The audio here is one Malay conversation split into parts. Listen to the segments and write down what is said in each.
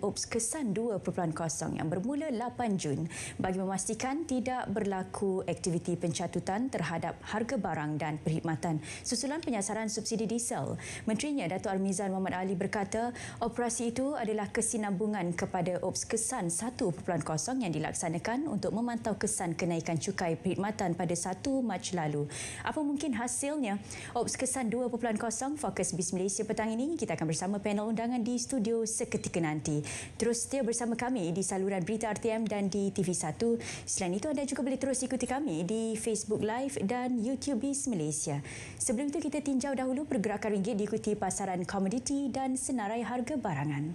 UPS Kesan 2.0 yang bermula 8 Jun bagi memastikan tidak berlaku aktiviti pencatutan terhadap harga barang dan perkhidmatan susulan penyasaran subsidi diesel. Menterinya Datuk Armizan Muhammad Ali berkata operasi itu adalah kesinambungan kepada UPS Kesan 1.0 yang dilaksanakan untuk memantau kesan kenaikan cukai perkhidmatan pada 1 Mac lalu. Apa mungkin hasilnya? UPS Kesan 2.0 Fokus Bis Malaysia petang ini kita akan bersama panel undangan di studio seketika nanti. Terus setia bersama kami di saluran Berita RTM dan di TV1. Selain itu, anda juga boleh terus ikuti kami di Facebook Live dan YouTube Biz Malaysia. Sebelum itu, kita tinjau dahulu pergerakan ringgit diikuti pasaran komoditi dan senarai harga barangan.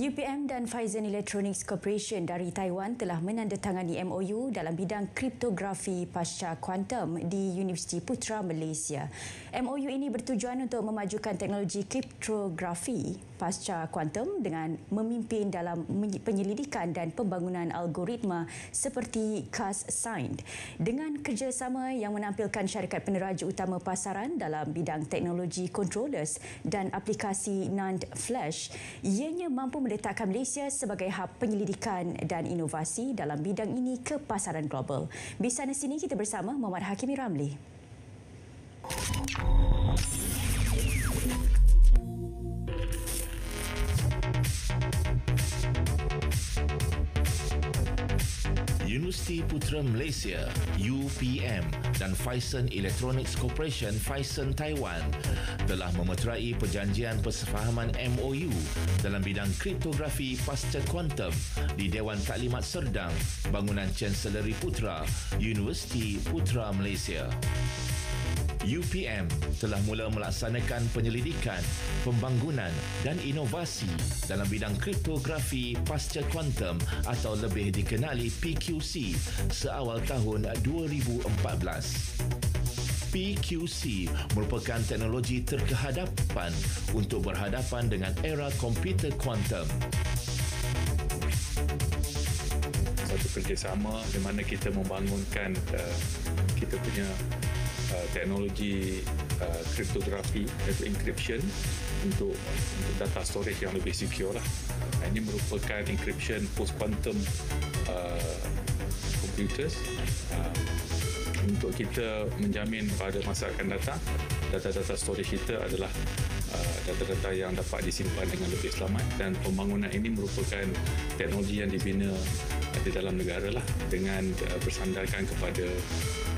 UPM dan Phison Electronics Corporation dari Taiwan telah menandatangani MOU dalam bidang kriptografi pasca kuantum di Universiti Putra Malaysia. MOU ini bertujuan untuk memajukan teknologi kriptografi pasca kuantum dengan memimpin dalam penyelidikan dan pembangunan algoritma seperti CAS-signed dengan kerjasama yang menampilkan syarikat peneraja utama pasaran dalam bidang teknologi controllers dan aplikasi NAND flash ianya mampu meletakkan Malaysia sebagai hub penyelidikan dan inovasi dalam bidang ini ke pasaran global. Di sana sini kita bersama Muhammad Hakimi Ramli. Universiti Putra Malaysia UPM dan Phison Electronics Corporation Phison Taiwan telah memeterai perjanjian persefahaman MOU dalam bidang kriptografi pasca kuantum di Dewan Taklimat Serdang Bangunan Chancellery Putra Universiti Putra Malaysia. UPM telah mula melaksanakan penyelidikan, pembangunan dan inovasi dalam bidang kriptografi pasca kuantum atau lebih dikenali PQC seawal tahun 2014. PQC merupakan teknologi terkehadapan untuk berhadapan dengan era komputer kuantum. Satu kerjasama di mana kita membangunkan uh, kita punya Uh, teknologi uh, kriptografi iaitu encryption untuk untuk data storage yang lebih secure lah. Uh, ini merupakan encryption post quantum uh, computers uh, untuk kita menjamin pada masa akan datang data-data storage kita adalah data-data yang dapat disimpan dengan lebih selamat dan pembangunan ini merupakan teknologi yang dibina di dalam negara lah dengan uh, bersandarkan kepada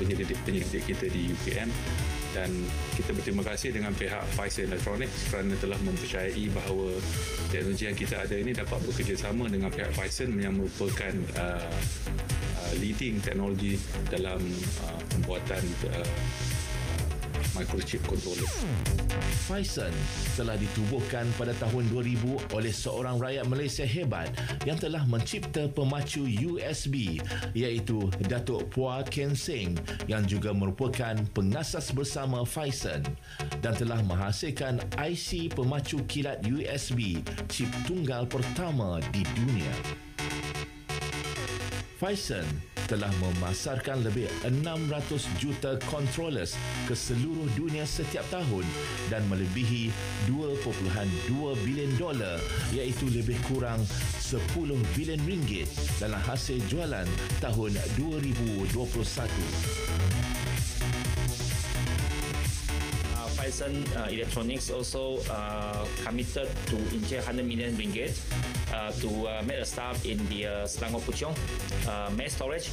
penyelidik-penyelidik kita di UPM dan kita berterima kasih dengan pihak Phison Electronics kerana telah mempercayai bahawa teknologi yang kita ada ini dapat bekerjasama dengan pihak Phison yang merupakan uh, uh, leading teknologi dalam uh, pembuatan uh, microchip controller. Phison telah ditubuhkan pada tahun 2000 oleh seorang rakyat Malaysia hebat yang telah mencipta pemacu USB iaitu Datuk Puah Ken Seng yang juga merupakan pengasas bersama Phison dan telah menghasilkan IC pemacu kilat USB chip tunggal pertama di dunia. Phison telah memasarkan lebih 600 juta controllers ke seluruh dunia setiap tahun dan melebihi 2.2 bilion dolar iaitu lebih kurang 10 bilion ringgit dalam hasil jualan tahun 2021. Phison uh, Electronics also uh, committed to inject 100 million ringgit uh, to uh, make a start in the uh, Selangor Puchong uh, mass storage.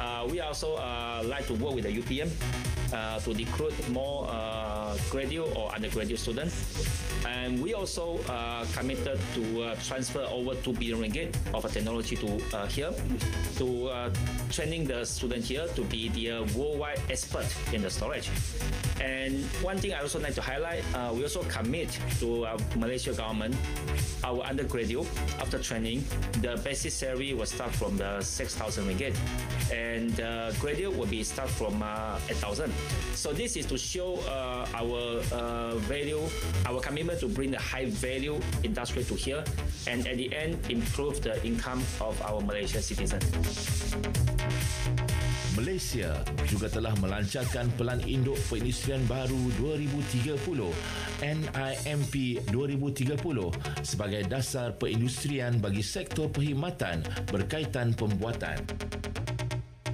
Uh, we also uh, like to work with the UPM uh, to recruit more uh, graduate or undergraduate students. And we also uh, committed to uh, transfer over 2 billion ringgit of technology to uh, here to uh, training the student here to be the uh, worldwide expert in the storage. And one thing I also like to highlight, uh, we also commit to our Malaysia government, our undergraduate after training, the basic salary will start from the 6,000 ringgit, and uh, graduate will be start from uh, 8,000. So this is to show uh, our uh, value, our commitment to bring the high value industry to here, and at the end improve the income of our Malaysian citizens. Malaysia juga telah melancarkan Pelan Induk Perindustrian Baru 2030 NIMP 2030 sebagai dasar perindustrian bagi sektor perkhidmatan berkaitan pembuatan.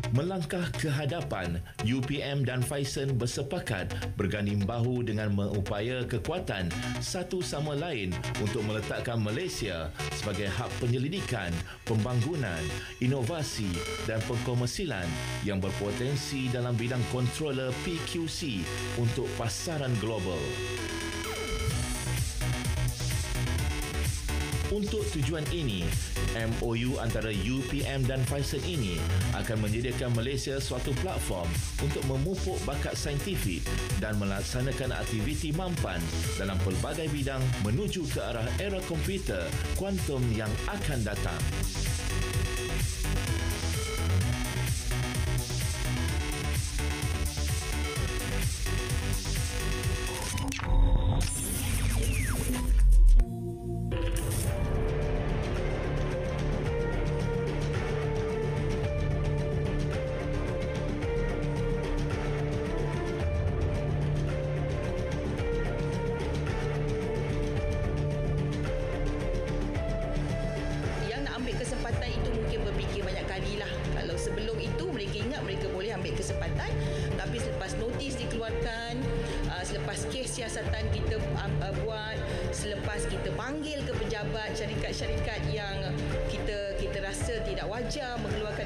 Melangkah ke hadapan, UPM dan Phison bersepakat berganding bahu dengan mengupaya kekuatan satu sama lain untuk meletakkan Malaysia sebagai hub penyelidikan, pembangunan, inovasi dan pengkomersilan yang berpotensi dalam bidang controller PQC untuk pasaran global. Untuk tujuan ini, MOU antara UPM dan Phison ini akan menyediakan Malaysia suatu platform untuk memupuk bakat saintifik dan melaksanakan aktiviti mampan dalam pelbagai bidang menuju ke arah era komputer kuantum yang akan datang. Siasatan kita uh, uh, buat, selepas kita panggil ke pejabat syarikat-syarikat yang kita kita rasa tidak wajar mengeluarkan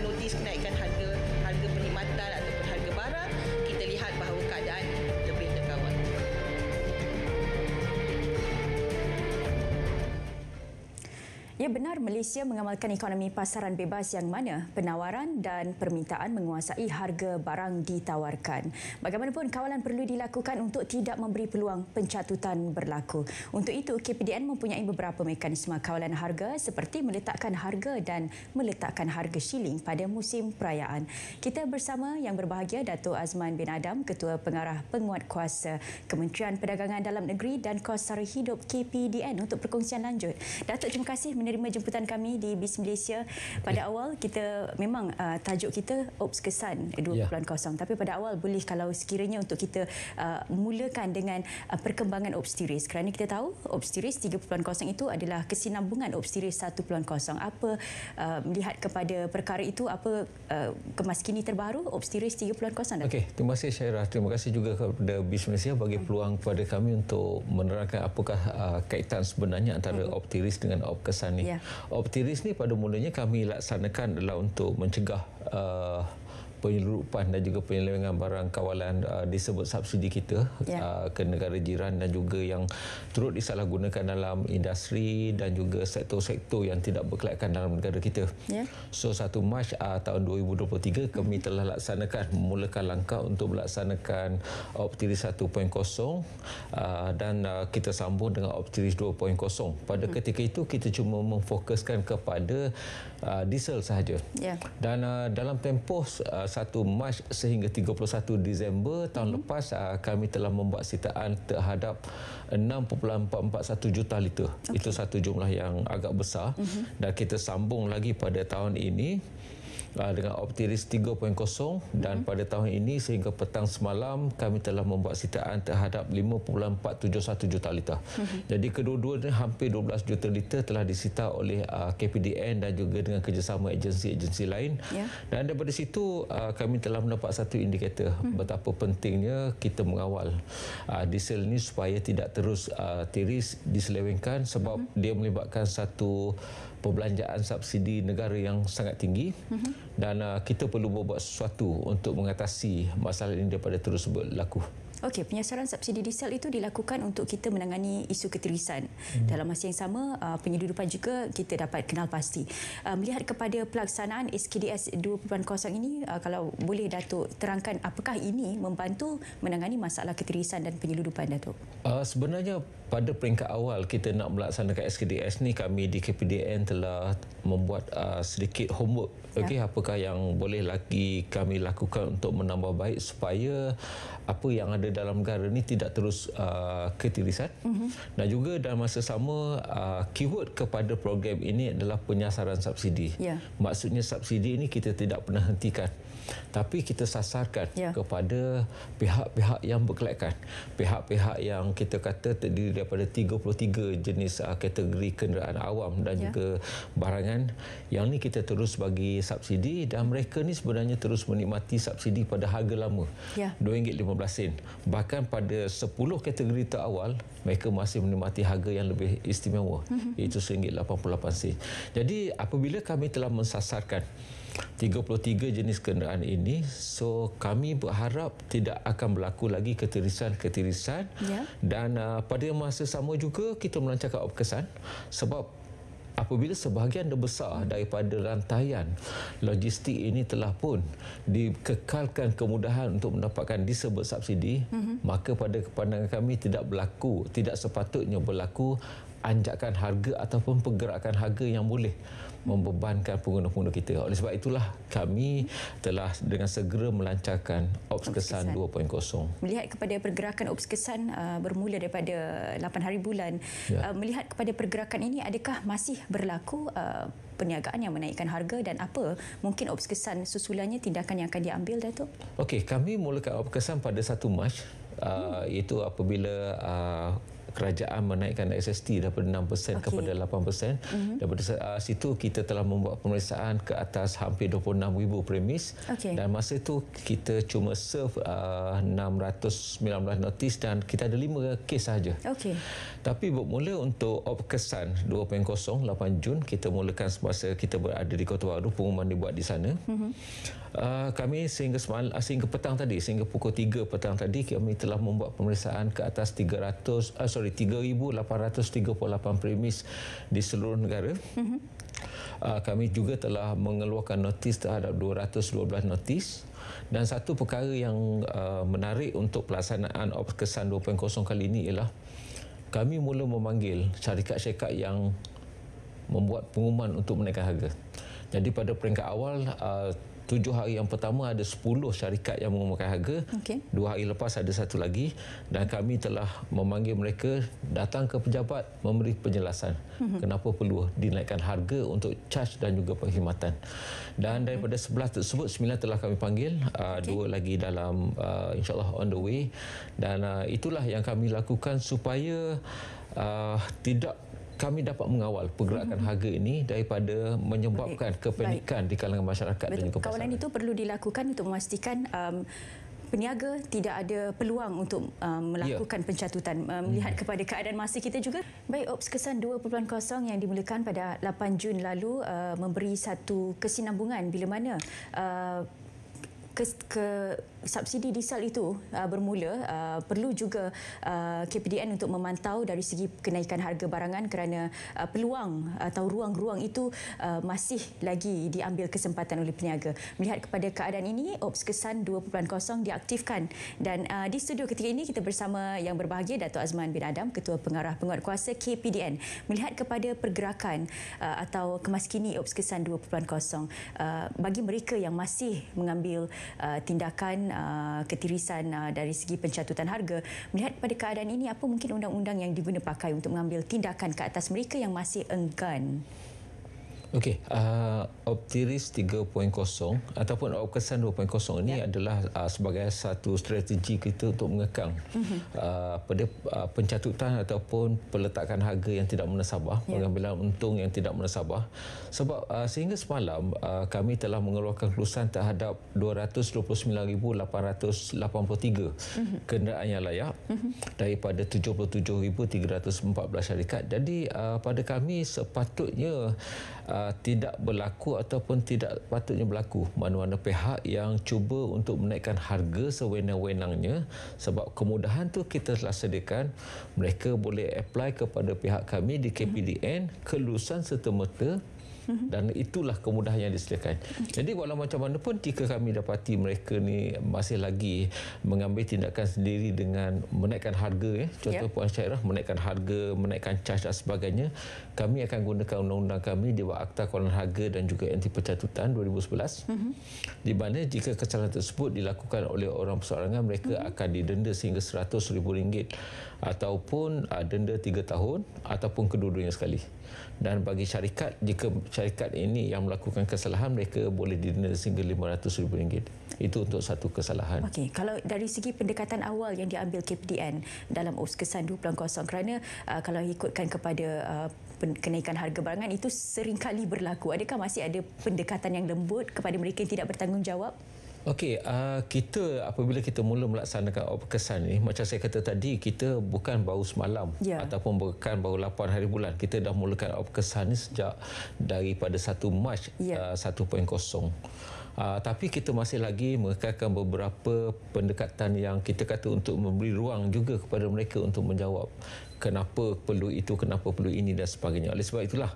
Ya benar Malaysia mengamalkan ekonomi pasaran bebas yang mana penawaran dan permintaan menguasai harga barang ditawarkan. Bagaimanapun kawalan perlu dilakukan untuk tidak memberi peluang pencatutan berlaku. Untuk itu KPDN mempunyai beberapa mekanisme kawalan harga seperti meletakkan harga dan meletakkan harga shilling pada musim perayaan. Kita bersama yang berbahagia Dato' Azman bin Adam, Ketua Pengarah Penguat Kuasa Kementerian Perdagangan Dalam Negeri dan Kos Sara Hidup KPDN untuk perkongsian lanjut. Datuk terima kasih menerima jemputan kami di BIS Malaysia. Pada awal kita memang uh, tajuk kita Ops Kesan 2.0 tapi pada awal boleh kalau sekiranya untuk kita uh, mulakan dengan uh, perkembangan Ops Tiris kerana kita tahu Ops Tiris 3.0 itu adalah kesinambungan Ops Tiris 1.0. Apa uh, melihat kepada perkara itu apa uh, kemaskini terbaru Ops Tiris 3.0 Datuk? Okey, terima kasih Syairah. Terima kasih juga kepada BIS Malaysia bagi peluang kepada kami untuk menerangkan apakah uh, kaitan sebenarnya antara. Optiris dengan Opkesan Ya. Optiris ni pada mulanya kami laksanakan adalah untuk mencegah uh, penyeludupan dan juga penyelewengan barang kawalan uh, disebut subsidi kita Ya. uh, ke negara jiran dan juga yang turut disalahgunakan dalam industri dan juga sektor-sektor yang tidak berkelayakan dalam negara kita. Ya. So 1 Mac uh, tahun 2023 kami telah laksanakan memulakan langkah untuk melaksanakan Optiris 1.0 uh, dan uh, kita sambung dengan Optiris 2.0. Pada ketika itu kita cuma memfokuskan kepada uh, diesel sahaja. Ya. Dan uh, dalam tempoh uh, 1 Mac sehingga 31 Disember tahun lepas uh, kami telah membuat sitaan terhadap 6.441 juta liter. Okay. Itu satu jumlah yang agak besar dan kita sambung lagi pada tahun ini dengan optiris 3.0 dan mm-hmm. pada tahun ini sehingga petang semalam kami telah membuat sitaan terhadap 5.471 juta liter. Mm-hmm. Jadi kedua-duanya hampir 12 juta liter telah disita oleh uh, KPDN dan juga dengan kerjasama agensi-agensi lain. Yeah. Dan daripada situ uh, kami telah mendapat satu indikator mm-hmm. betapa pentingnya kita mengawal uh, diesel ini supaya tidak terus uh, tiris diselewengkan sebab mm-hmm. dia melibatkan satu perbelanjaan subsidi negara yang sangat tinggi uh-huh. Dan uh, kita perlu buat sesuatu untuk mengatasi masalah ini daripada terus berlaku. Okey, penyasaran subsidi diesel itu dilakukan untuk kita menangani isu ketirisan. Hmm. Dalam masa yang sama, uh, penyeludupan juga kita dapat kenal pasti. Uh, melihat kepada pelaksanaan SKDS 2.0 ini, uh, kalau boleh Datuk terangkan apakah ini membantu menangani masalah ketirisan dan penyeludupan Datuk? Uh, sebenarnya pada peringkat awal kita nak melaksanakan SKDS ni kami di KPDN telah membuat uh, sedikit homework ya. okey apakah yang boleh lagi kami lakukan untuk menambah baik supaya apa yang ada dalam negara ni tidak terus uh, ketirisan uh-huh. dan juga dalam masa sama uh, keyword kepada program ini adalah penyasaran subsidi. Yeah. Maksudnya subsidi ini kita tidak pernah hentikan tapi kita sasarkan yeah. kepada pihak-pihak yang berkelayakan pihak-pihak yang kita kata terdiri daripada 33 jenis uh, kategori kenderaan awam dan yeah. juga barangan yang ni kita terus bagi subsidi dan mereka ni sebenarnya terus menikmati subsidi pada harga lama yeah. RM2.15 bahkan pada 10 kategori terawal mereka masih menikmati harga yang lebih istimewa mm-hmm. iaitu RM1.88 jadi apabila kami telah mensasarkan 33 jenis kenderaan ini so kami berharap tidak akan berlaku lagi ketirisan-ketirisan yeah. dan uh, pada masa sama juga kita melancarkan opkesan sebab apabila sebahagian besar daripada rantaian logistik ini telah pun dikekalkan kemudahan untuk mendapatkan disebut subsidi mm-hmm. maka pada pandangan kami tidak berlaku tidak sepatutnya berlaku anjakan harga ataupun pergerakan harga yang boleh membebankan pengguna-pengguna kita. Oleh sebab itulah kami telah dengan segera melancarkan Ops Kesan 2.0. Melihat kepada pergerakan Ops Kesan uh, bermula daripada 8 hari bulan, ya. uh, melihat kepada pergerakan ini adakah masih berlaku uh, perniagaan yang menaikkan harga dan apa mungkin Ops Kesan susulannya tindakan yang akan diambil Datuk? Okey, kami mulakan Ops Kesan pada 1 Mac uh, hmm. iaitu apabila uh, kerajaan menaikkan SST daripada 6% okay. kepada 8%. Mm-hmm. Daripada uh, situ kita telah membuat pemeriksaan ke atas hampir 26,000 premis okay. dan masa itu kita cuma serve uh, 619 notis dan kita ada 5 kes sahaja. Okay. Tapi bermula untuk op kesan 2.0 8 Jun kita mulakan semasa kita berada di Kota Baru pengumuman dibuat di sana. Mm-hmm. Uh, kami sehingga semal, uh, sehingga petang tadi sehingga pukul 3 petang tadi kami telah membuat pemeriksaan ke atas 300 uh, sorry 3838 premis di seluruh negara. Mm-hmm. Uh, kami juga telah mengeluarkan notis terhadap 212 notis dan satu perkara yang uh, menarik untuk pelaksanaan Ops Kesan 2.0 kali ini ialah kami mula memanggil syarikat-syarikat yang membuat pengumuman untuk menaikkan harga. Jadi pada peringkat awal uh, tujuh hari yang pertama ada sepuluh syarikat yang mengumumkan harga. Okay. Dua hari lepas ada satu lagi dan kami telah memanggil mereka datang ke pejabat memberi penjelasan mm-hmm. kenapa perlu dinaikkan harga untuk charge dan juga perkhidmatan. Dan daripada sebelah tersebut sembilan telah kami panggil, uh, okay. dua lagi dalam uh, insyaallah on the way dan uh, itulah yang kami lakukan supaya uh, tidak kami dapat mengawal pergerakan mm-hmm. harga ini daripada menyebabkan Baik. kepanikan Baik. di kalangan masyarakat Betul. dan juga Kawalan itu perlu dilakukan untuk memastikan um, peniaga tidak ada peluang untuk um, melakukan ya. pencatutan um, melihat hmm. kepada keadaan masa kita juga baik ops kesan 2.0 yang dimulakan pada 8 Jun lalu uh, memberi satu kesinambungan bila mana uh, ke, ke subsidi diesel itu uh, bermula uh, perlu juga uh, KPDN untuk memantau dari segi kenaikan harga barangan kerana uh, peluang atau ruang-ruang itu uh, masih lagi diambil kesempatan oleh peniaga. Melihat kepada keadaan ini, Ops Kesan 2.0 diaktifkan dan uh, di studio ketika ini kita bersama yang berbahagia Datuk Azman bin Adam, Ketua Pengarah Penguatkuasa KPDN. Melihat kepada pergerakan uh, atau kemaskini Ops Kesan 2.0 uh, bagi mereka yang masih mengambil uh, tindakan uh, ketirisan uh, dari segi pencatutan harga. Melihat pada keadaan ini apa mungkin undang-undang yang diguna pakai untuk mengambil tindakan ke atas mereka yang masih enggan Okey, uh, Optiris 3.0 ataupun Opkesan 2.0 ini ya. adalah uh, sebagai satu strategi kita untuk mengekang uh-huh. uh, pada uh, pencatutan ataupun peletakan harga yang tidak munasabah, ya. pengambilan untung yang tidak munasabah. Sebab uh, sehingga semalam uh, kami telah mengeluarkan kelulusan terhadap 229,883 uh-huh. kenderaan yang layak uh-huh. daripada 77,314 syarikat. Jadi uh, pada kami sepatutnya uh, tidak berlaku ataupun tidak patutnya berlaku mana-mana pihak yang cuba untuk menaikkan harga sewenang-wenangnya sebab kemudahan tu kita telah sediakan mereka boleh apply kepada pihak kami di KPDN kelulusan serta-merta. Dan itulah kemudahan yang disediakan. Jadi walau macam mana pun jika kami dapati mereka ni masih lagi mengambil tindakan sendiri dengan menaikkan harga ya, contoh yep. Puan Syairah menaikkan harga, menaikkan charge dan sebagainya, kami akan gunakan undang-undang kami di bawah Akta Kawalan Harga dan juga anti pencatutan 2011. Mm-hmm. Di mana jika kesalahan tersebut dilakukan oleh orang perseorangan mereka mm-hmm. akan didenda sehingga RM100,000 ataupun uh, denda 3 tahun ataupun kedua-duanya sekali dan bagi syarikat jika syarikat ini yang melakukan kesalahan mereka boleh didenda sehingga RM500,000 itu untuk satu kesalahan. Okey kalau dari segi pendekatan awal yang diambil KPDN dalam OPS Kesan 2.0 kerana uh, kalau ikutkan kepada uh, kenaikan harga barangan itu seringkali berlaku. Adakah masih ada pendekatan yang lembut kepada mereka yang tidak bertanggungjawab Okey, uh, kita apabila kita mula melaksanakan kesan ni, macam saya kata tadi, kita bukan baru semalam yeah. ataupun bukan baru 8 hari bulan. Kita dah mulakan kesan ni sejak daripada 1 Mac yeah. uh, 1.0. Uh, tapi kita masih lagi mengekalkan beberapa pendekatan yang kita kata untuk memberi ruang juga kepada mereka untuk menjawab kenapa perlu itu, kenapa perlu ini dan sebagainya. Oleh sebab itulah,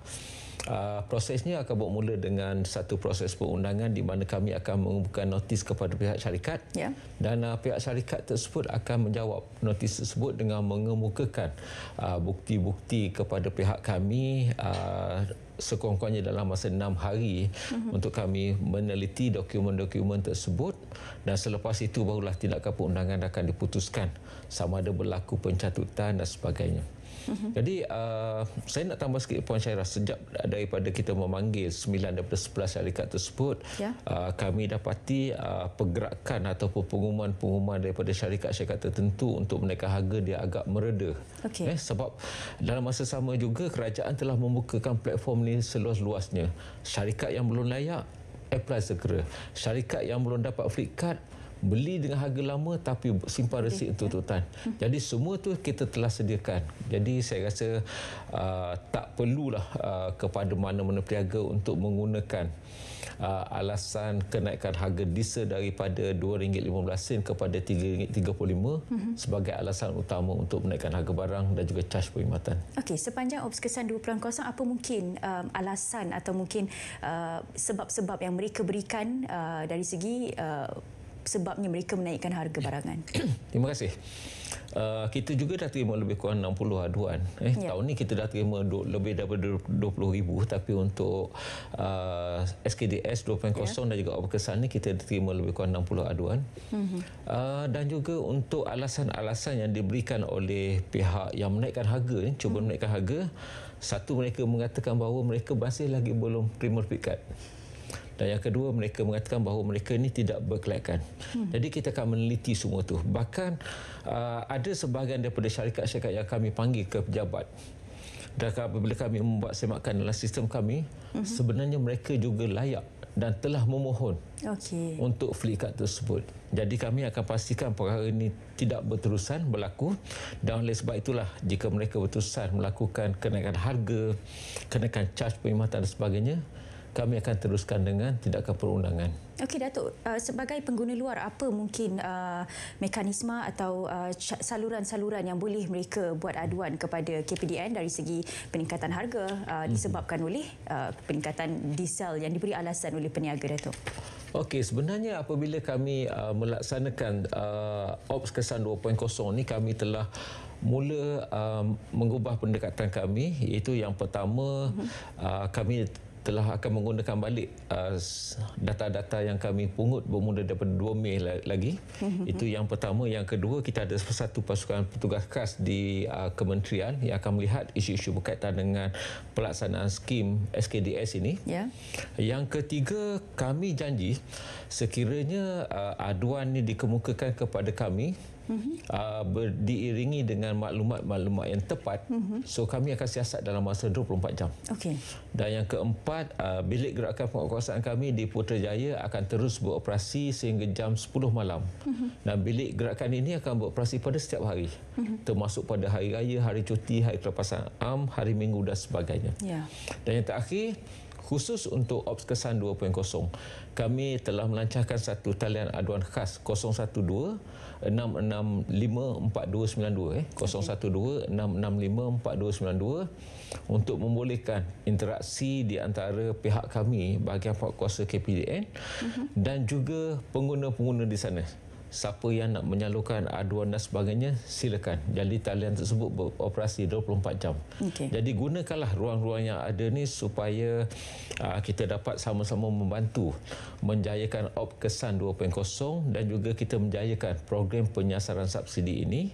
Uh, prosesnya akan bermula dengan satu proses perundangan di mana kami akan membuka notis kepada pihak syarikat yeah. dan uh, pihak syarikat tersebut akan menjawab notis tersebut dengan mengemukakan uh, bukti-bukti kepada pihak kami uh, sekurang-kurangnya dalam masa enam hari uh-huh. untuk kami meneliti dokumen-dokumen tersebut dan selepas itu barulah tindakan perundangan akan diputuskan sama ada berlaku pencatutan dan sebagainya. Uh-huh. Jadi uh, saya nak tambah sikit Puan Syairah sejak daripada kita memanggil 9 daripada 11 syarikat tersebut yeah. uh, kami dapati uh, pergerakan ataupun pengumuman-pengumuman daripada syarikat-syarikat tertentu untuk menaikkan harga dia agak mereda. Okay. Eh, sebab dalam masa sama juga kerajaan telah membukakan platform ni seluas-luasnya. Syarikat yang belum layak apply segera. Syarikat yang belum dapat free card beli dengan harga lama tapi simpan resip untuk tututan. Jadi semua tu kita telah sediakan. Jadi saya rasa uh, tak perlulah uh, kepada mana-mana peniaga untuk menggunakan uh, alasan kenaikan harga diesel daripada RM2.15 kepada RM3.35 mm-hmm. sebagai alasan utama untuk menaikkan harga barang dan juga caj perkhidmatan. Okey, sepanjang Ops Kesan 2.0 apa mungkin um, alasan atau mungkin uh, sebab-sebab yang mereka berikan uh, dari segi uh, sebabnya mereka menaikkan harga barangan. Terima kasih. Uh, kita juga dah terima lebih kurang 60 aduan. Eh, ya. Tahun ni kita dah terima du- lebih daripada 20 ribu tapi untuk uh, SKDS 2.0 ya. dan juga kesan ni kita terima lebih kurang 60 aduan. Uh-huh. Uh, dan juga untuk alasan-alasan yang diberikan oleh pihak yang menaikkan harga ni, cuba uh-huh. menaikkan harga, satu mereka mengatakan bahawa mereka masih lagi belum terima pikat dan yang kedua mereka mengatakan bahawa mereka ini tidak berkelayakan. Hmm. Jadi kita akan meneliti semua itu. Bahkan uh, ada sebahagian daripada syarikat-syarikat yang kami panggil ke pejabat dan apabila kami membuat semakan dalam sistem kami uh-huh. sebenarnya mereka juga layak dan telah memohon okay. untuk free card tersebut. Jadi kami akan pastikan perkara ini tidak berterusan berlaku dan oleh sebab itulah jika mereka berterusan melakukan kenaikan harga, kenaikan caj perkhidmatan dan sebagainya, kami akan teruskan dengan tindakan perundangan. Okey Datuk, uh, sebagai pengguna luar apa mungkin uh, mekanisme atau uh, saluran-saluran yang boleh mereka buat aduan kepada KPDN dari segi peningkatan harga uh, mhm. disebabkan oleh uh, peningkatan diesel yang diberi alasan oleh peniaga Datuk? Okey, sebenarnya apabila kami uh, melaksanakan uh, Ops Kesan 2.0 ni kami telah mula uh, mengubah pendekatan kami iaitu yang pertama uh-huh. uh, kami telah akan menggunakan balik uh, data-data yang kami pungut bermula daripada 2 Mei lagi. Itu yang pertama. Yang kedua, kita ada satu pasukan petugas khas di uh, kementerian yang akan melihat isu-isu berkaitan dengan pelaksanaan skim SKDS ini. Ya. Yang ketiga, kami janji sekiranya uh, aduan ini dikemukakan kepada kami uh, ber, diiringi dengan maklumat-maklumat yang tepat uh-huh. so kami akan siasat dalam masa 24 jam okey dan yang keempat uh, bilik gerakan penguasaan kami di Putrajaya akan terus beroperasi sehingga jam 10 malam uh-huh. dan bilik gerakan ini akan beroperasi pada setiap hari uh-huh. termasuk pada hari raya hari cuti hari kelepasan am hari minggu dan sebagainya yeah. dan yang terakhir khusus untuk Ops Kesan 2.0 kami telah melancarkan satu talian aduan khas 012 6654292 eh. 012 6654292 untuk membolehkan interaksi di antara pihak kami bahagian kuasa KPDN uh-huh. dan juga pengguna-pengguna di sana siapa yang nak menyalurkan aduan dan sebagainya silakan. Jadi talian tersebut beroperasi 24 jam. Okay. jadi gunakanlah ruang-ruang yang ada ni supaya uh, kita dapat sama-sama membantu menjayakan op kesan 2.0 dan juga kita menjayakan program penyasaran subsidi ini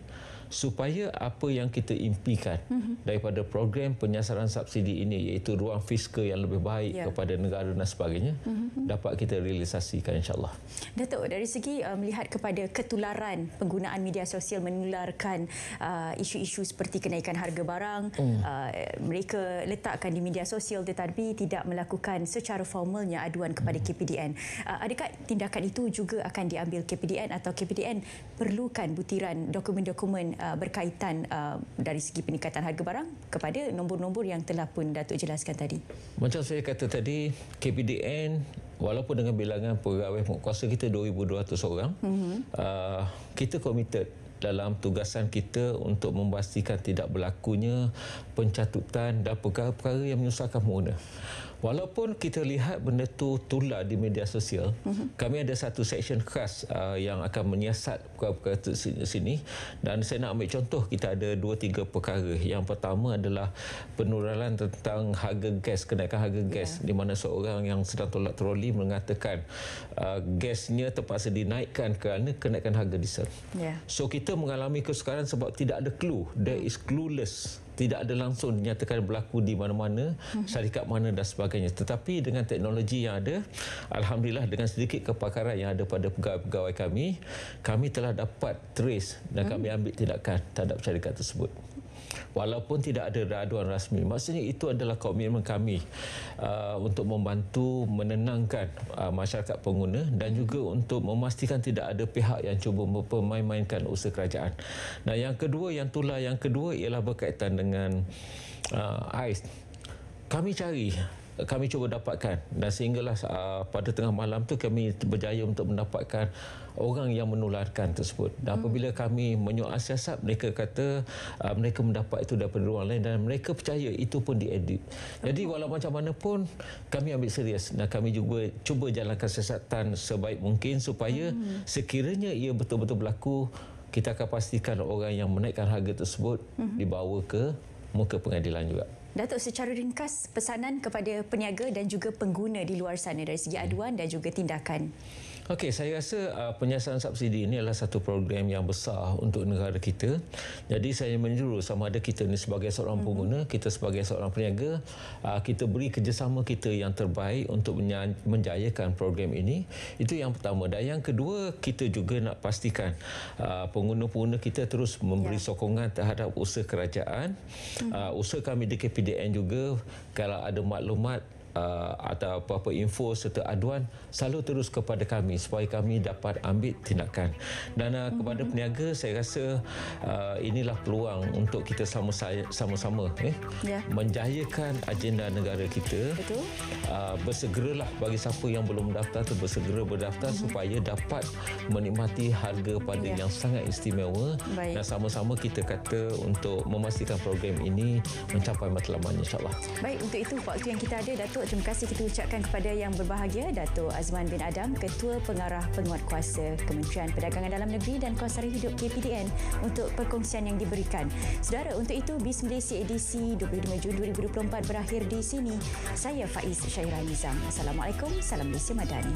supaya apa yang kita impikan mm-hmm. daripada program penyasaran subsidi ini iaitu ruang fiskal yang lebih baik yeah. kepada negara dan sebagainya mm-hmm. dapat kita realisasikan insyaallah. Datuk dari segi uh, melihat kepada ketularan penggunaan media sosial menularkan uh, isu-isu seperti kenaikan harga barang mm. uh, mereka letakkan di media sosial tetapi tidak melakukan secara formalnya aduan kepada mm. KPDN. Uh, adakah tindakan itu juga akan diambil KPDN atau KPDN perlukan butiran dokumen-dokumen uh, berkaitan uh, dari segi peningkatan harga barang kepada nombor-nombor yang telah pun Datuk jelaskan tadi. Macam saya kata tadi, KPDN walaupun dengan bilangan pegawai kuasa kita 2,200 orang, mm-hmm. uh, kita komited dalam tugasan kita untuk memastikan tidak berlakunya pencatutan dan perkara-perkara yang menyusahkan pengguna. Walaupun kita lihat benda tu tular di media sosial, uh-huh. kami ada satu section khas uh, yang akan menyiasat perkara-perkara sini dan saya nak ambil contoh kita ada dua tiga perkara. Yang pertama adalah penularan tentang harga gas, kenaikan harga gas yeah. di mana seorang yang sedang tolak troli mengatakan uh, gasnya terpaksa dinaikkan kerana kenaikan harga diesel. Yeah. So kita mengalami kesukaran sebab tidak ada clue. There is clueless tidak ada langsung dinyatakan berlaku di mana-mana mhm. syarikat mana dan sebagainya tetapi dengan teknologi yang ada alhamdulillah dengan sedikit kepakaran yang ada pada pegawai-pegawai kami kami telah dapat trace dan kami mhm. ambil tindakan terhadap syarikat tersebut walaupun tidak ada aduan rasmi maksudnya itu adalah komitmen kami uh, untuk membantu menenangkan uh, masyarakat pengguna dan juga untuk memastikan tidak ada pihak yang cuba mempermain-mainkan usaha kerajaan. Nah yang kedua yang tular yang kedua ialah berkaitan dengan uh, AIS. Kami cari kami cuba dapatkan dan sehinggalah uh, pada tengah malam tu kami berjaya untuk mendapatkan orang yang menularkan tersebut dan hmm. apabila kami menyoal siasat mereka kata uh, mereka mendapat itu daripada ruang lain dan mereka percaya itu pun diedit jadi walau macam mana pun kami ambil serius dan kami juga cuba jalankan siasatan sebaik mungkin supaya hmm. sekiranya ia betul-betul berlaku kita akan pastikan orang yang menaikkan harga tersebut hmm. dibawa ke muka pengadilan juga Datuk secara ringkas pesanan kepada peniaga dan juga pengguna di luar sana dari segi aduan dan juga tindakan. Okey, saya rasa uh, penyiasan subsidi ini adalah satu program yang besar untuk negara kita. Jadi saya menjuru sama ada kita ni sebagai seorang mm-hmm. pengguna, kita sebagai seorang peniaga, uh, kita beri kerjasama kita yang terbaik untuk menjayakan program ini. Itu yang pertama. Dan yang kedua, kita juga nak pastikan uh, pengguna-pengguna kita terus memberi yeah. sokongan terhadap usaha kerajaan. Mm-hmm. Uh, usaha kami di KPDN juga kalau ada maklumat uh, atau apa-apa info serta aduan selalu terus kepada kami supaya kami dapat ambil tindakan dan uh, kepada mm-hmm. peniaga saya rasa uh, inilah peluang untuk kita sama-sama eh yeah. menjayakan agenda negara kita betul uh, bersegeralah bagi siapa yang belum mendaftar tu bersegera berdaftar mm-hmm. supaya dapat menikmati harga pada yeah. yang sangat istimewa Baik. dan sama-sama kita kata untuk memastikan program ini mencapai matlamat insyaallah Baik untuk itu waktu yang kita ada Datuk, terima kasih kita ucapkan kepada yang berbahagia Datuk Azman bin Adam, Ketua Pengarah Penguat Kuasa Kementerian Perdagangan Dalam Negeri dan Kuasari Hidup KPDN untuk perkongsian yang diberikan. Saudara, untuk itu BIS Malaysia edisi 25 Jun 2024 berakhir di sini. Saya Faiz Syairah Nizam. Assalamualaikum, salam Malaysia Madani.